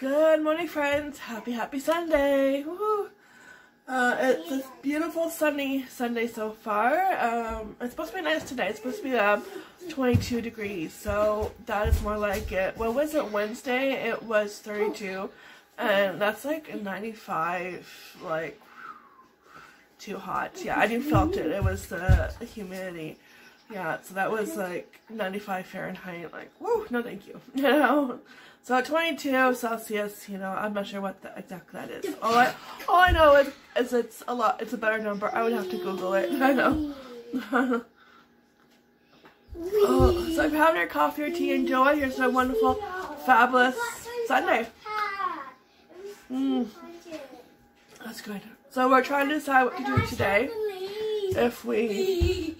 Good morning, friends. Happy, happy Sunday. Uh, it's a beautiful sunny Sunday so far. Um, it's supposed to be nice today. It's supposed to be um, 22 degrees, so that is more like it. What was it, Wednesday? It was 32, and that's like 95, like, too hot. Yeah, I didn't felt it. It was the humidity. Yeah, so that was like 95 Fahrenheit. Like, whoa, no thank you. You know? So at 22 Celsius, you know, I'm not sure what the exact that is. All I, all I know is, is it's a lot, it's a better number. I would have to Google it. I know. oh, so if you're having your coffee or tea, enjoy. Here's a wonderful, fabulous Sunday. Mm. That's good. So we're trying to decide what to do today. If we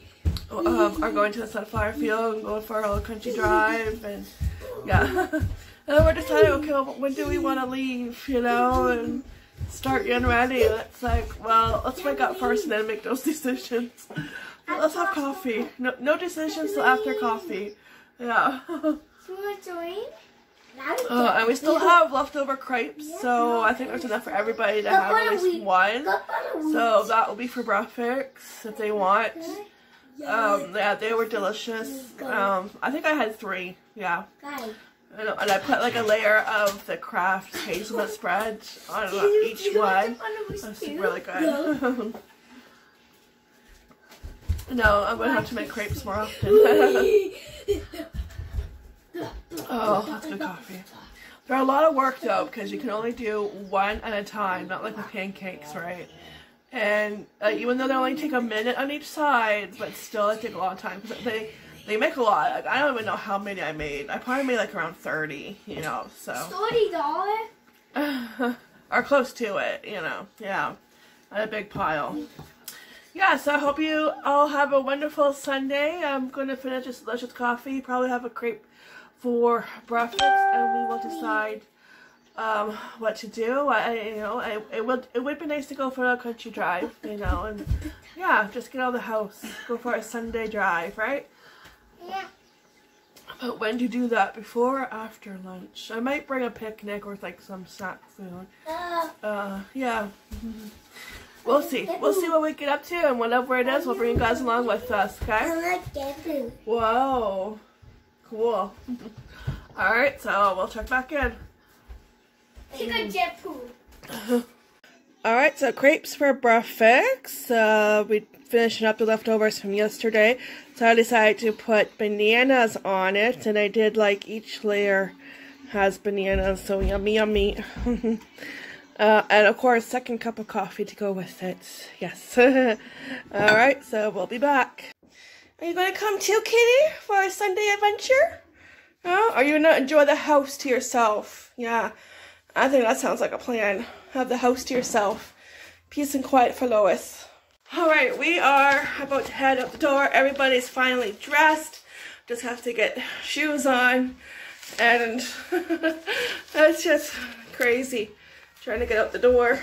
um, are going to the sunflower field and going for a little country drive and yeah. And then we're deciding, okay, well, when do we want to leave, you know, and start getting ready. It's like, well, let's wake up first and then make those decisions. let's have coffee. No, no decisions till after coffee. Yeah. Uh, and we still have leftover crepes, so I think there's enough for everybody to have at least one. So that will be for breakfast if they want. Um, yeah, they were delicious. Um, I think I had three. Yeah. And, and I put like a layer of the Kraft hazelnut spread on each one. That's really good. no, I'm gonna have to make crepes more often. oh, that's good coffee. They're a lot of work though because you can only do one at a time, not like the pancakes, right? And uh, even though they only take a minute on each side, but still it take a long time because they they make a lot. Like, I don't even know how many I made. I probably made like around 30, you know, so. $30? or close to it, you know, yeah. a big pile. Yeah, so I hope you all have a wonderful Sunday. I'm going to finish this delicious coffee, probably have a crepe for breakfast, and we will decide um, what to do. I, you know, I, it would it would be nice to go for a country drive, you know, and yeah, just get out of the house, go for a Sunday drive, right? Yeah. But when to do that, before or after lunch? I might bring a picnic or like some snack food. Uh, uh yeah. We'll see. We'll see what we get up to and whatever it is, we'll bring you guys along with us, okay? Whoa. Cool. Alright, so we'll check back in. Alright, so crepes for breakfast. Uh, we finishing up the leftovers from yesterday. So I decided to put bananas on it, and I did like each layer has bananas, so yummy, yummy. uh, and of course, second cup of coffee to go with it. Yes. Alright, so we'll be back. Are you going to come too, Kitty, for a Sunday adventure? Oh, are you going to enjoy the house to yourself? Yeah, I think that sounds like a plan. Have the house to yourself. Peace and quiet for Lois. Alright, we are about to head out the door. Everybody's finally dressed. Just have to get shoes on. And that's just crazy trying to get out the door.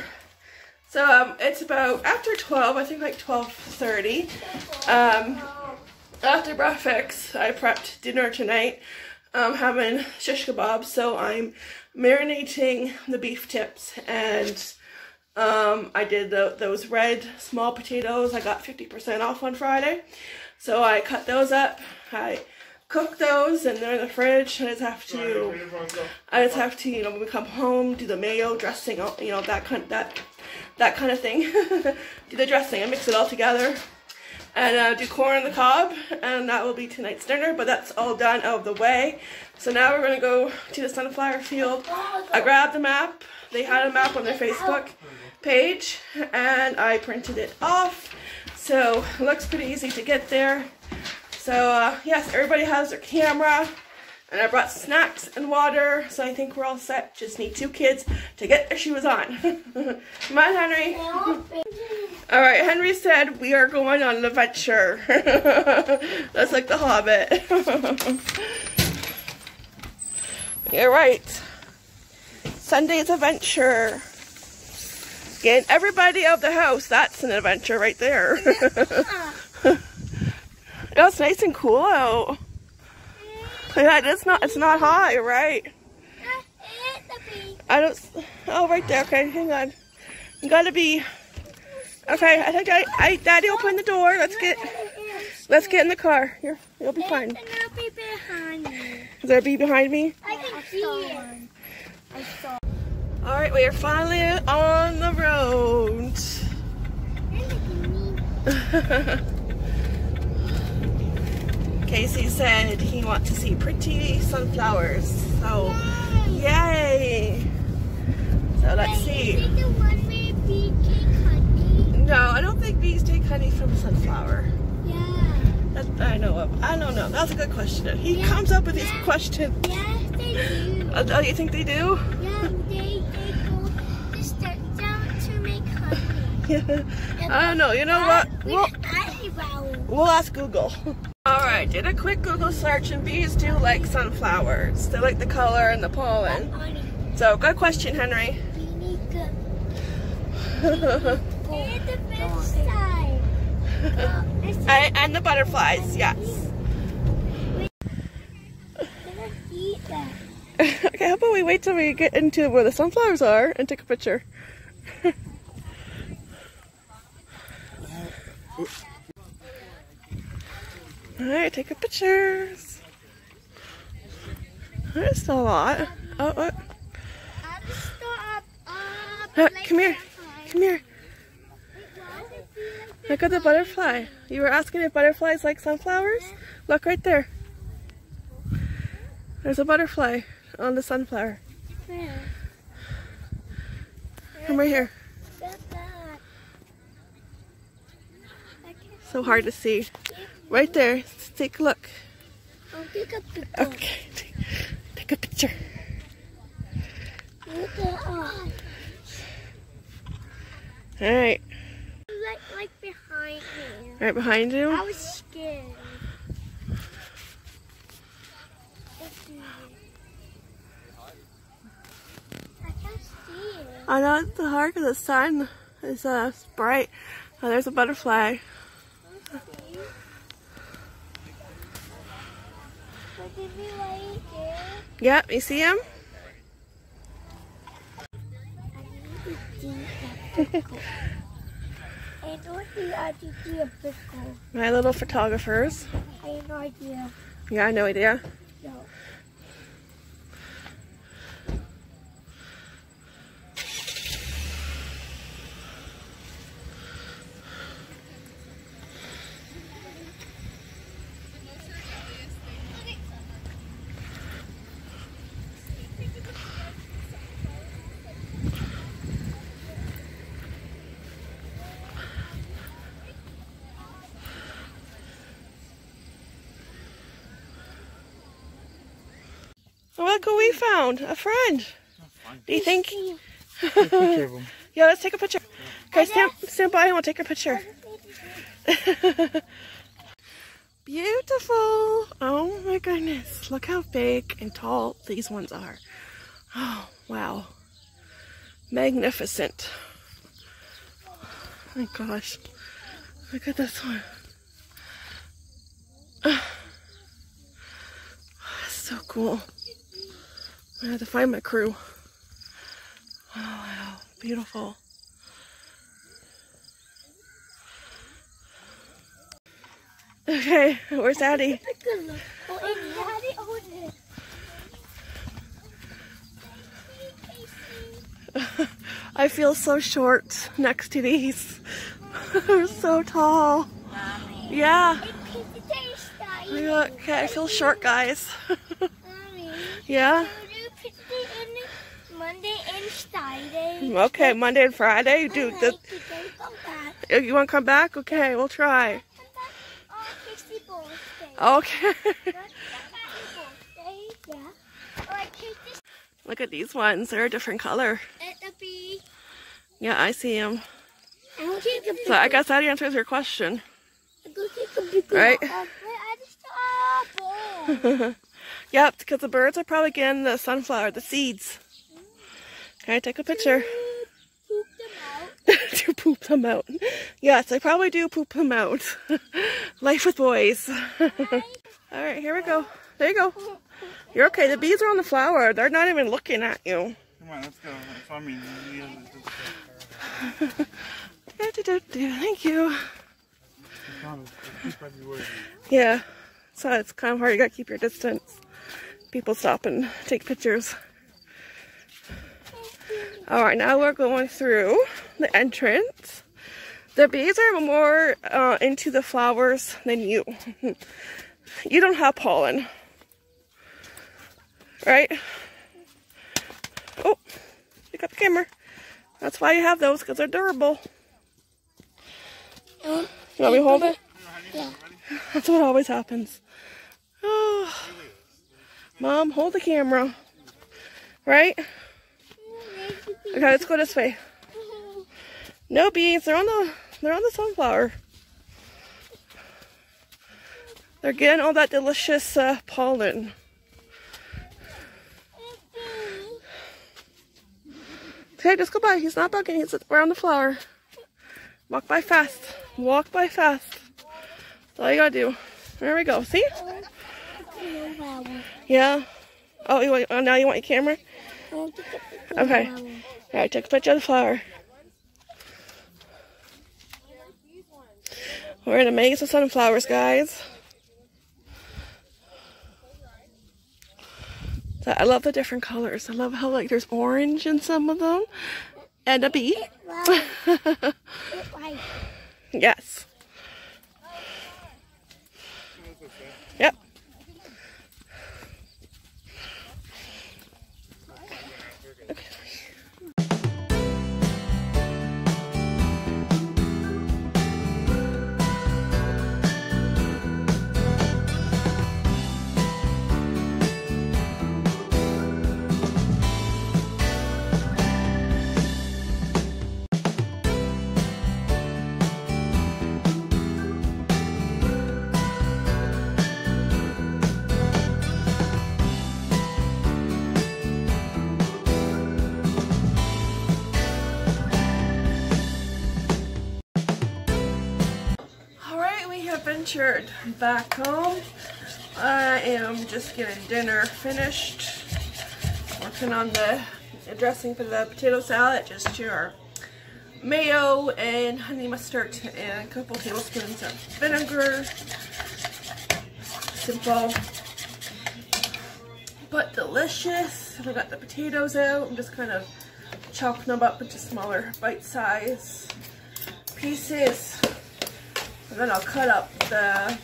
So um, it's about after 12, I think like 12.30. Um, after breakfast, I prepped dinner tonight. I'm having shish kebab, so I'm marinating the beef tips and um, I did the, those red small potatoes. I got 50% off on Friday. So I cut those up. I cook those and they're in the fridge. I just have to, I just have to, you know, when we come home, do the mayo dressing, you know, that kind, that, that kind of thing. do the dressing. I mix it all together and uh, do corn on the cob and that will be tonight's dinner but that's all done out of the way so now we're gonna go to the sunflower field I grabbed the map they had a map on their Facebook page and I printed it off. So looks pretty easy to get there. So uh, yes, everybody has their camera and I brought snacks and water. So I think we're all set. Just need two kids to get their shoes on. Come on, Henry. All right, Henry said we are going on an adventure. That's like the Hobbit. You're right. Sunday's adventure. Getting everybody out of the house, that's an adventure right there. Yeah. it's nice and cool out. Yeah, it's not it's not hot, right? I don't. Oh, right there. Okay, hang on. You gotta be. Okay, I think I, I, Daddy, open the door. Let's get, let's get in the car. You're, you'll be fine. And I'll be behind you. Is there a bee behind me? I can see it. I saw. All right, we are finally on the road. Casey said he wants to see pretty sunflowers. So, yay! So let's see. No, I don't think bees take honey from sunflower. Yeah. That I know of. I don't know. That's a good question. He Yeah. comes up with these questions. Yes, they do. Uh, Oh, you think they do? Yeah, they, they go to start down to make honey. Yeah. I don't know. You know what? We We'll, we'll ask Google. All right, did a quick Google search, and bees do like sunflowers. They like the color and the pollen. So, good question, Henry. We need to go to the best side. And, and the butterflies, yes. gonna eat that. okay, how about we wait till we get into where the sunflowers are and take a picture? Alright, take a pictures. There's still a lot. Oh, oh. Come here. Come here. Look at the butterfly. You were asking if butterflies like sunflowers? Look right there. There's a butterfly on the sunflower. Come right here. So hard to see. Right there. Take a look. I'll take a picture. Okay. Take a picture. Look at us. Alright. Behind me. Right behind you. I was scared. I can't see it. I know it's hard because the sun is uh, bright. Oh, there's a butterfly. But did we right there? Yep, you see him? I need to see a pickle. I don't think I should see a pickle. My little photographers. I have no idea. Yeah, I no idea. No. Who we found. A friend. Do you think? picture of 'em. Yeah, let's take a picture. Okay, stand, stand by and we'll take a picture. Beautiful. Oh my goodness. Look how big and tall these ones are. Oh, wow. Magnificent. Oh my gosh. Look at this one. That's so cool. I have to find my crew. Oh, wow. Beautiful. Okay, where's Daddy? Pickle. And daddy owned it. I feel so short next to these. They're so tall. Yeah. Okay, I feel short, guys. Yeah. So do pizza in Monday and Friday. Okay, Monday and Friday. You do I the, like come back. Oh, you want to come back? Okay, we'll try. Come back on Casey birthday. Okay. Not- not happy birthday, yeah. Or I take this Look at these ones. They're a different color. Yeah, I see them. I'll take a So I guess that answers your question. Go take a pickle. Right. Wait, I just apple. Yep, because the birds are probably getting the sunflower, the seeds. Okay, take a picture. Poop them out. to poop them out. Yes, I probably do poop them out. Life with boys. All right, here we go. There you go. You're okay. The bees are on the flower. They're not even looking at you. Come on, let's go. I mean. We have to- Thank you. Come on, let's keep everywhere. Yeah, so it's kind of hard. You gotta keep your distance. People stop and take pictures. All right, now we're going through the entrance. The bees are more uh, into the flowers than you. you don't have pollen, right? Oh, pick up the camera. That's why you have those, because they're durable. Um, You want me to hold it? Yeah. That's what always happens. Oh. Mom, hold the camera. Right? Okay, let's go this way. No bees. They're on the they're on the sunflower. They're getting all that delicious uh, pollen. Okay, just go by. He's not bugging. He's around the flower. Walk by fast. Walk by fast. That's all you gotta do. There we go. See? Yeah. Oh, you want, oh, now you want your camera? Okay. All right, take a picture of the flower. We're in a maze of sunflowers, guys. So I love the different colors. I love how like there's orange in some of them, and a bee. Yes. Yep. We ventured back home. I am just getting dinner finished. Working on the dressing for the potato salad, just your mayo and honey mustard and a couple tablespoons of vinegar. Simple, but delicious. I got the potatoes out. I'm just kind of chopping them up into smaller bite-size pieces. And then I'll cut up the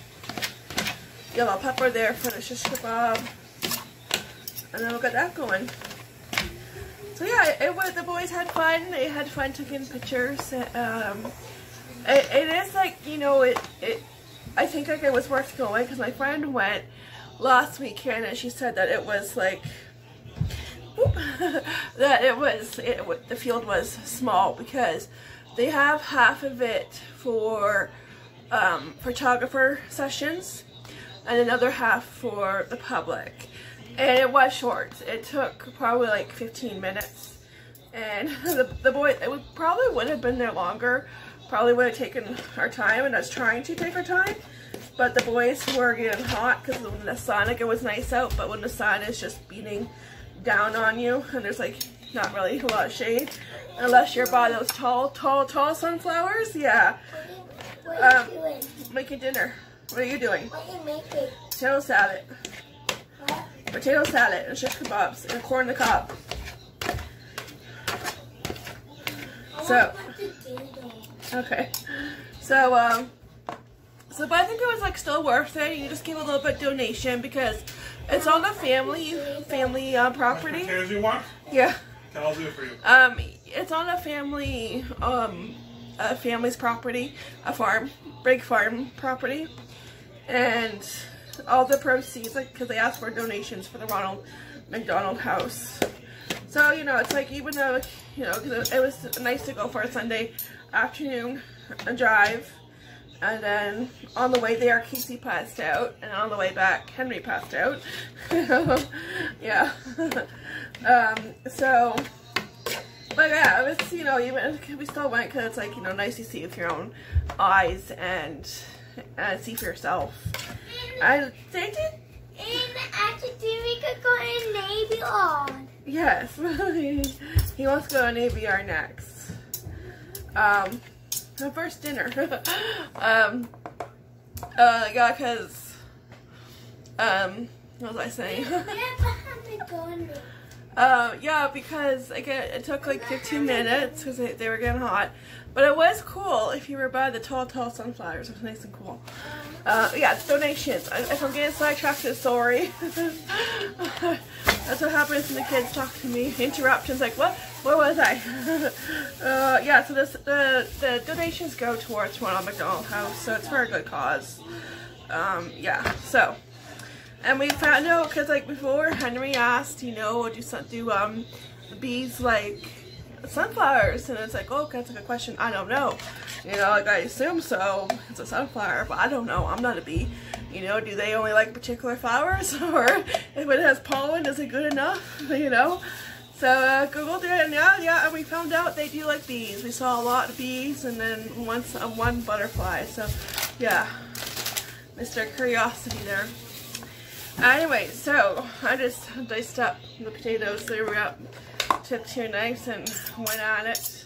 yellow pepper there for the shish kebab. And then we'll get that going. So yeah, it, was, the boys had fun. They had fun taking pictures. Um, it, it is like, you know, it, it, I think like it was worth going because my friend went last weekend and she said that it was like, whoop, that it was, it, the field was small because they have half of it for um, photographer sessions and another half for the public. And it was short. It took probably like 15 minutes. And the, the boy, it would, probably would have been there longer. Probably would have taken our time and I was trying to take our time. But the boys were getting hot because when the sun, like it was nice out, but when the sun is just beating down on you and there's like not really a lot of shade. Unless you're by those tall, tall, tall sunflowers, yeah. What are Um, you doing? Making dinner. What are you doing? What are you making? Potato salad. What? Potato salad and shish kebabs and corn on the cob. I So- Okay. So, um, so, but I think it was like still worth it. You just give a little bit donation because it's on the family, family uh, property. Potatoes you want? Yeah. I'll do it for you. Um, it's on a family, um, a family's property, a farm, big farm property, and all the proceeds, like, because they asked for donations for the Ronald McDonald House. So you know, it's like even though you know, 'cause it, it was nice to go for a Sunday afternoon a drive, and then on the way there, Casey passed out, and on the way back, Henry passed out. yeah. um. So. But yeah, it's, you know, even we still went because it's like, you know, nice to see with your own eyes and uh, see for yourself. I they did, And actually, we could go in navy on. Yes, really. he wants to go on ABR next. Um, the first dinner. um, uh, yeah, cause, um, what was I saying? Uh, yeah, because again, it took like 15 minutes because they, they were getting hot. But it was cool if you were by the tall, tall sunflowers. It was nice and cool. Uh, yeah, donations. I, if I'm getting sidetracked, sorry. That's what happens when the kids talk to me. Interruptions like, what? Where was I? uh, yeah, so this, the, the donations go towards Ronald McDonald House, so it's for a good cause. Um, yeah, so. And we found out, because like before, Henry asked, you know, do, some, do um, bees like sunflowers? And it's like, oh, that's a good question. I don't know. You know, like I assume so. It's a sunflower, but I don't know. I'm not a bee. You know, do they only like particular flowers? or if it has pollen, is it good enough? You know? So uh, Googled it, and yeah, yeah, and we found out they do like bees. We saw a lot of bees, and then once uh, one butterfly. So, yeah, Mr. Curiosity there. Anyway, so I just diced up the potatoes. They were up, took two knives and went at it.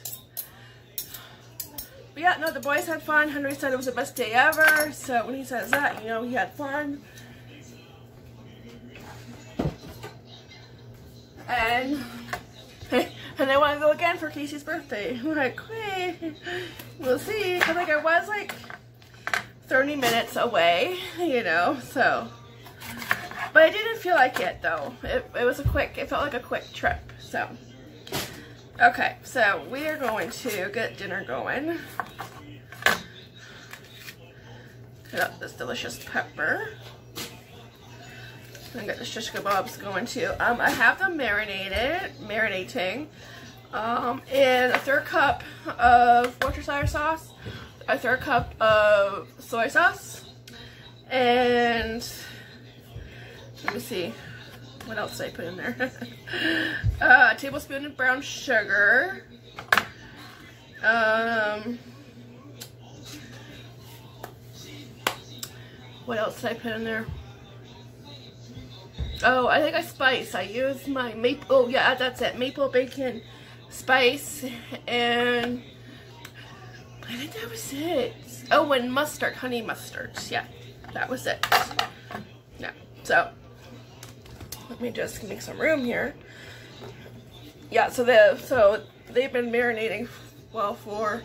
But yeah, no, the boys had fun. Henry said it was the best day ever. So when he says that, you know, he had fun. And and I want to go again for Casey's birthday. I'm like, hey, we'll see. Cause like I was like 30 minutes away, you know, so but I didn't feel like it though. It, it was a quick, it felt like a quick trip. So, okay, so we are going to get dinner going. Cut up this delicious pepper. And get the shish kebabs going too. Um, I have them marinated, marinating um, in a third cup of Worcestershire sauce, a third cup of soy sauce, and let me see. What else did I put in there? uh, a tablespoon of brown sugar. Um, what else did I put in there? Oh, I think I spice. I use my maple. Oh, yeah, that's it. Maple bacon spice. And I think that was it. Oh, and mustard. Honey mustard. Yeah, that was it. Yeah, so let me just make some room here. Yeah, so the so they've been marinating well for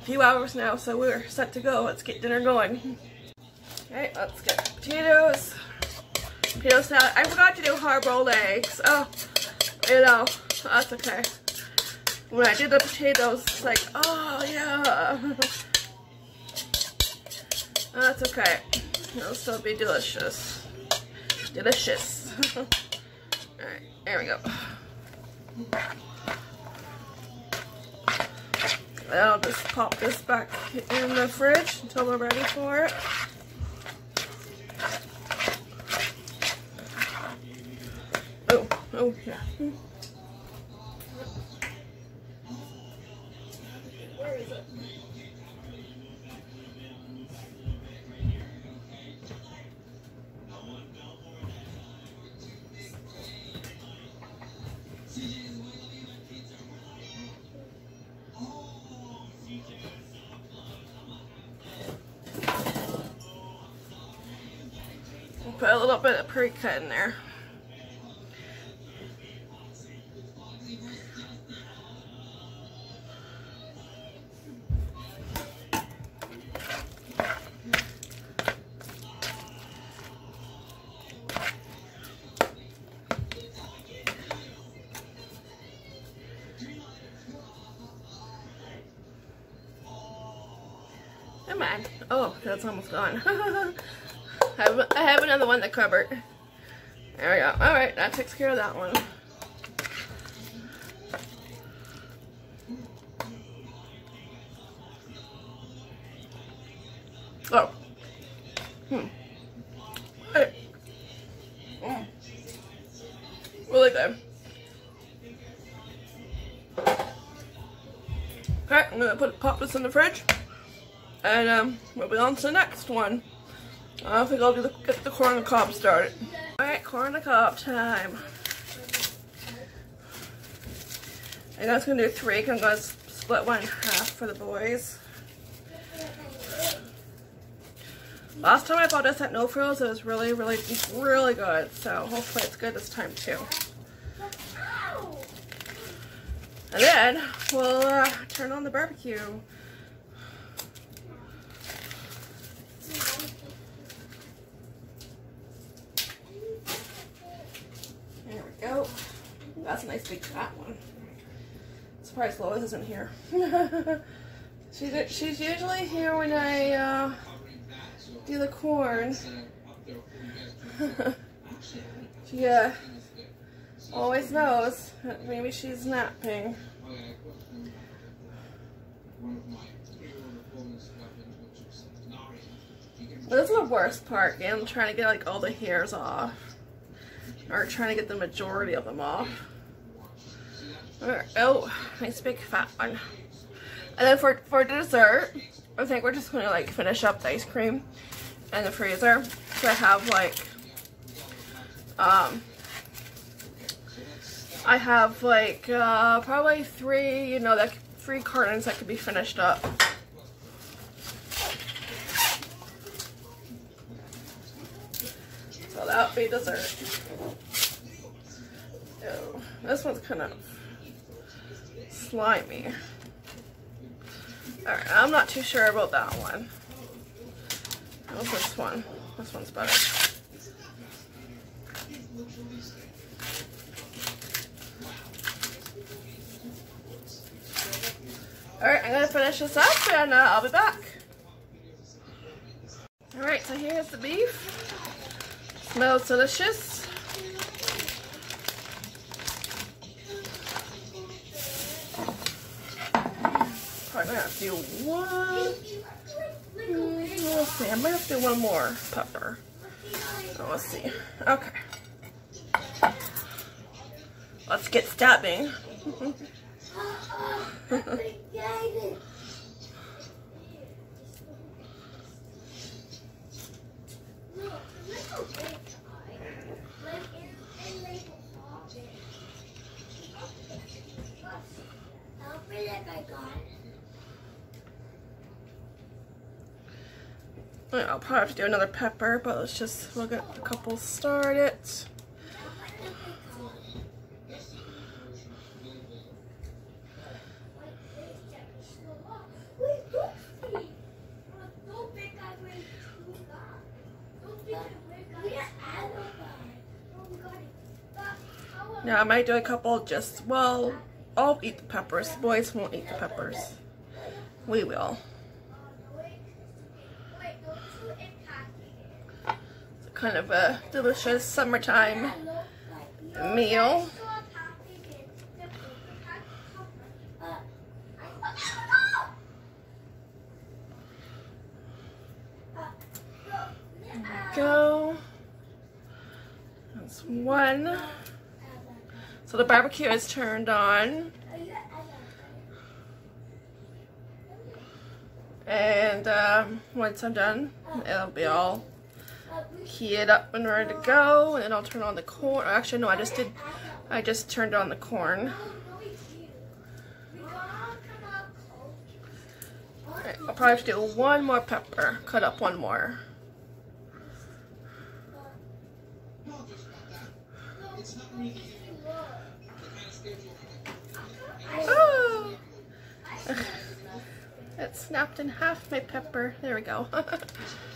a few hours now, so we're set to go. Let's get dinner going. Okay, let's get potatoes. Potato salad. I forgot to do hard boiled eggs. Oh, you know, that's okay. When I did the potatoes, it's like, oh yeah. That's okay. It'll still be delicious. Delicious. Alright, there we go. I'll just pop this back in the fridge until we're ready for it. Oh, oh, yeah. Where is it? Little bit of paprika in there. Come on. Oh, that's almost gone. I have, I have another one the cupboard. There we go. Alright, that takes care of that one. Oh. Hmm. Hey. Mm. Really good. Okay, I'm gonna put pop this in the fridge. And um, we'll be on to the next one. I think I'll do the, get the corn on the cob started. Alright, corn on the cob time. I was gonna do three, cause I'm gonna split one in half for the boys. Last time I bought this at No Frills, it was really, really, really good. So hopefully it's good this time too. And then we'll uh, turn on the barbecue. There we go. That's a nice big fat one. Surprised Lois isn't here. she's, she's usually here when I uh, do the corn. she uh, always knows maybe she's napping. This is the worst part, I'm trying to get like all the hairs off. Or trying to get the majority of them off. Oh, nice big fat one. And then for, for dessert, I think we're just gonna like finish up the ice cream in the freezer. So I have like, um, I have like uh, probably three, you know, that three cartons that could be finished up. So that'll be dessert. Oh, this one's kind of slimy. Alright, I'm not too sure about that one. How's this one? This one's better. Alright, I'm gonna finish this up and uh, I'll be back. Alright, so here's the beef. Smells delicious. Probably gonna have to do one. We'll see. I might have to do one more pepper. So let's see. Okay. Let's get stabbing. I'll probably have to do another pepper, but let's just, we'll get a couple started. Now I might do a couple just, well, I'll eat the peppers. The boys won't eat the peppers. We will. Kind of a delicious summertime meal. Go. That's one. So the barbecue is turned on. And um, once I'm done, it'll be all heated up and ready to go. And then I'll turn on the corn. Actually, no, I just did. I just turned on the corn. Alright, I'll probably have to do one more pepper. Cut up one more. Oh! It snapped in half my pepper. There we go.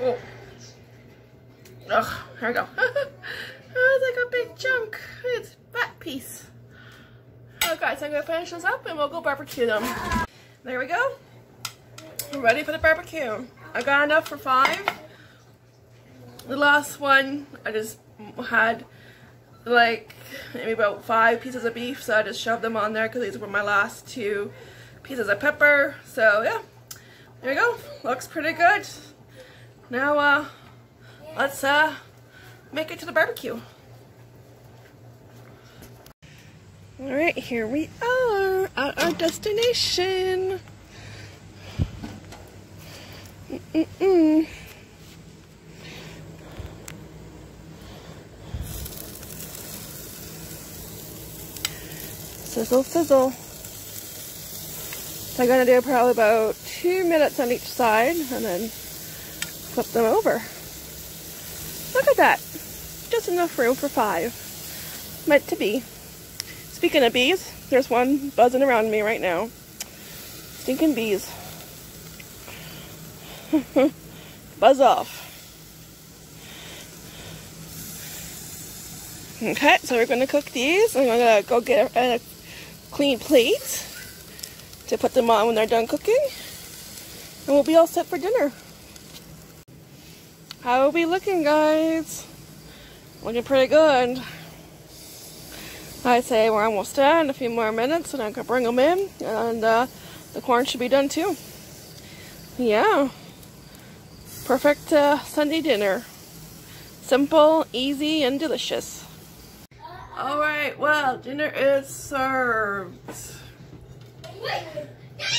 oh. Ugh, here we go. oh, it's like a big chunk. It's fat piece. Oh guys, I'm gonna finish this up and we'll go barbecue them. There we go. We're ready for the barbecue. I got enough for five. The last one, I just had like maybe about five pieces of beef, so I just shoved them on there because these were my last two pieces of pepper. So yeah, there we go. Looks pretty good. Now, uh, let's uh, make it to the barbecue. All right, here we are at our destination. Mm -mm. Sizzle, sizzle. So I'm gonna do probably about two minutes on each side and then flip them over. Look at that. Just enough room for five. Meant to be. Speaking of bees, there's one buzzing around me right now. Stinking bees. Buzz off. Okay, so we're going to cook these. I'm going to go get a, a clean plate to put them on when they're done cooking. And we'll be all set for dinner. How are we looking, guys? Looking pretty good. I say we're almost done. A few more minutes and I can bring them in. And uh, the corn should be done too. Yeah. Perfect uh, Sunday dinner. Simple, easy, and delicious. Alright, well, dinner is served.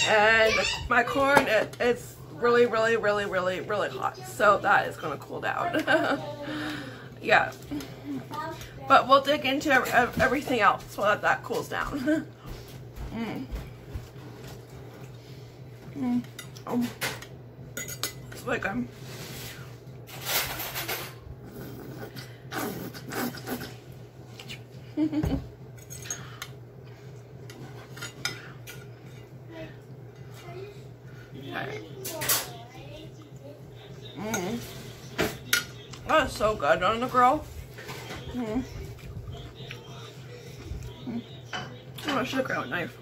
And my corn, it, it's really, really, really, really, really hot. So that is going to cool down. yeah. But we'll dig into everything else while that cools down. mm. Mm. Oh. It's like I'm Mm. That's so good on the grill. Mm. Mm. Oh, I should have grabbed a knife.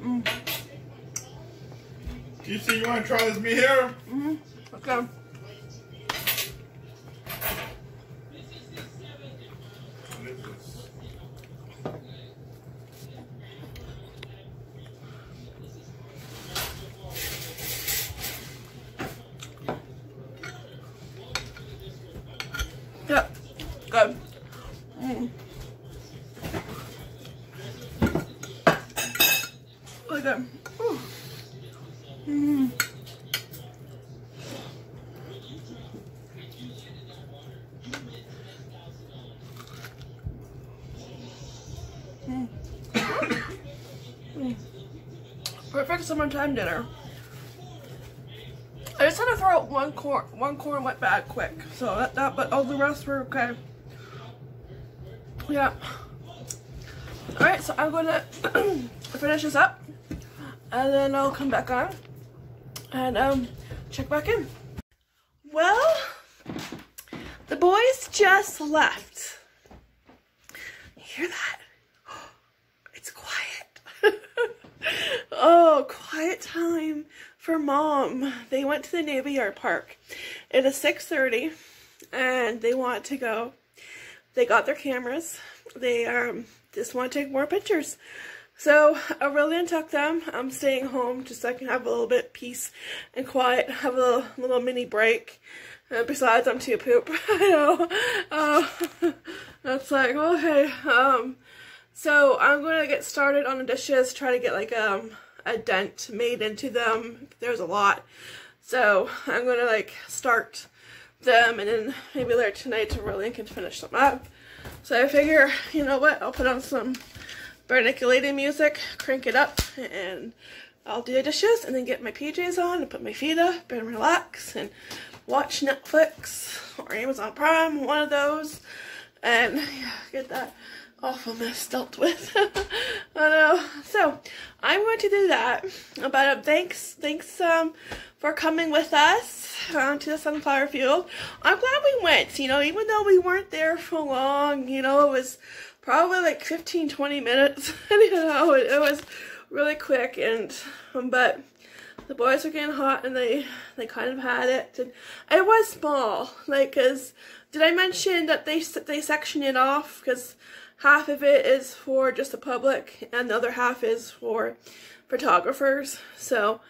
Mm. You see, you want to try this meat here? Mm-hmm. Okay. Summertime dinner. I just had to throw out one corn. One corn went bad quick, so that, that but all the rest were okay. Yeah. All right, so I'm gonna finish this up, and then I'll come back on and um check back in. Well, the boys just left. You hear that? It's quiet. Oh, quiet time for mom. They went to the Navy Yard Park. It is 6.30 and they want to go. They got their cameras. They um, just want to take more pictures. So Aurelian took them. I'm staying home just so I can have a little bit peace and quiet, have a little, little mini break. Uh, besides, I'm too poop. I know. Uh, that's like, okay. Um, so I'm going to get started on the dishes, try to get like um, a dent made into them. There's a lot. So I'm going to like start them and then maybe later tonight Aurelian can finish them up. So I figure, you know what, I'll put on some Barenaked music, crank it up, and I'll do the dishes and then get my PJs on and put my feet up and relax and watch Netflix or Amazon Prime, one of those, and yeah, get that awfulness dealt with. I know. So I'm going to do that. But uh, thanks, thanks um, for coming with us uh, to the sunflower field. I'm glad we went. You know, even though we weren't there for long, you know, it was probably like 15, 20 minutes. you know, it, it was really quick and, um, but the boys were getting hot and they, they kind of had it. And it was small, like, cause, did I mention that they, they section it off? Cause half of it is for just the public and the other half is for photographers. So,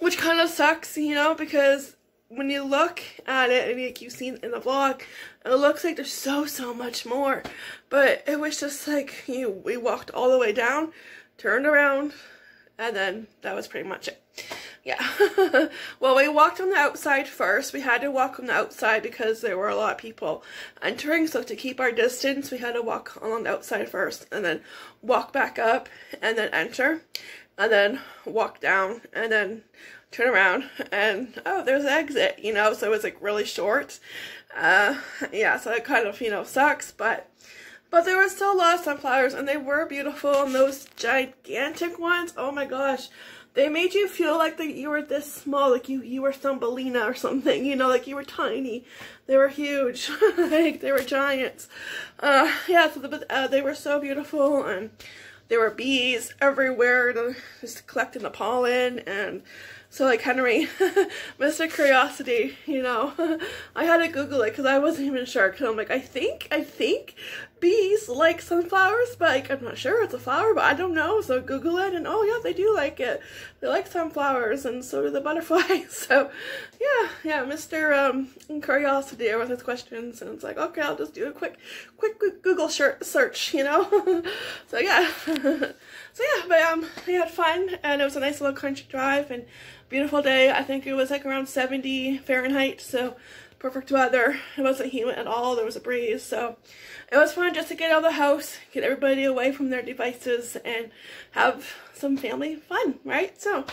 which kind of sucks, you know, because when you look at it and like you've seen in the vlog, it looks like there's so, so much more. But it was just like, you we walked all the way down, turned around, and then that was pretty much it. Yeah. well, we walked on the outside first. We had to walk on the outside because there were a lot of people entering. So to keep our distance, we had to walk on the outside first and then walk back up and then enter and then walk down and then turn around and oh, there's the exit, you know. So it was like really short. Uh, yeah, so it kind of, you know, sucks, but but there were still a lot of sunflowers and they were beautiful and those gigantic ones, oh my gosh they made you feel like that you were this small, like you you were Thumbelina or something, you know, like you were tiny. They were huge, like they were giants. Uh, yeah, so the, uh, they were so beautiful, and there were bees everywhere, just collecting the pollen, and so like Henry, Mr. Curiosity, you know, I had to Google it because I wasn't even sure. Cause I'm like, I think, I think bees like sunflowers, but I'm not sure it's a flower, but I don't know. So Google it, and oh yeah, they do like it. They like sunflowers, and so do the butterflies. So yeah, yeah, Mr. Um, Curiosity with his questions, and it's like, okay, I'll just do a quick, quick, quick Google search, you know. so yeah, so yeah, but um, we had fun, and it was a nice little country drive, and beautiful day. I think it was like around 70 Fahrenheit, so perfect weather. It wasn't humid at all. There was a breeze, so it was fun just to get out of the house, get everybody away from their devices, and have some family fun, right? So,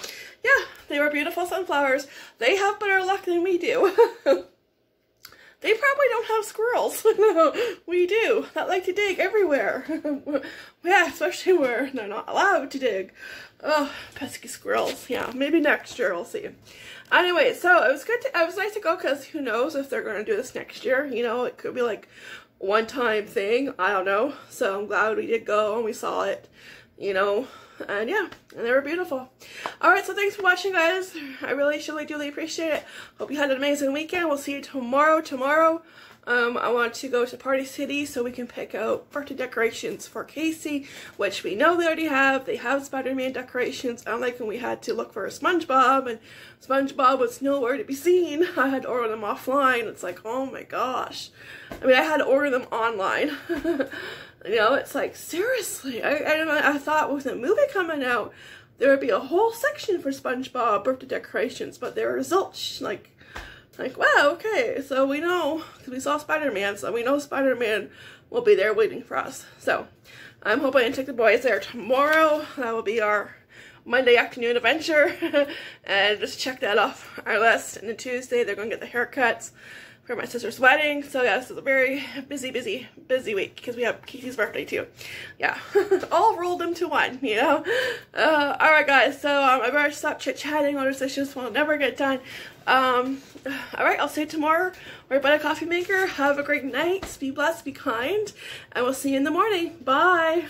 yeah, they were beautiful sunflowers. They have better luck than we do. they probably don't have squirrels. we do. That like to dig everywhere. yeah, especially where they're not allowed to dig. Oh, pesky squirrels. Yeah, maybe next year we'll see. Anyway, so it was good to, it was nice to go because who knows if they're going to do this next year. You know, it could be like one time thing. I don't know. So I'm glad we did go and we saw it, you know. And yeah, and they were beautiful. Alright, so thanks for watching, guys. I really, truly, duly appreciate it. Hope you had an amazing weekend. We'll see you tomorrow. Tomorrow, um, I want to go to Party City so we can pick out birthday decorations for Casey, which we know they already have. They have Spider-Man decorations, I like when we had to look for a SpongeBob, and SpongeBob was nowhere to be seen. I had to order them offline. It's like, oh my gosh. I mean, I had to order them online. you know, it's like, seriously. I, I, I thought with the movie coming out, there would be a whole section for SpongeBob birthday decorations, but there was zilch, like, like, wow, okay, so we know, because we saw Spider-Man, so we know Spider-Man will be there waiting for us. So, I'm hoping to take the boys there tomorrow. That will be our Monday afternoon adventure. and just check that off our list. And then Tuesday, they're going to get the haircuts for my sister's wedding. So yeah, this is a very busy, busy, busy week because we have Casey's birthday too. Yeah, all rolled into one, you know? Uh, Alright guys, so um, I better stop chit-chatting or this just will never get done. Um, Alright, I'll see you tomorrow. We're by a coffee maker. Have a great night. Be blessed, be kind, and we'll see you in the morning. Bye!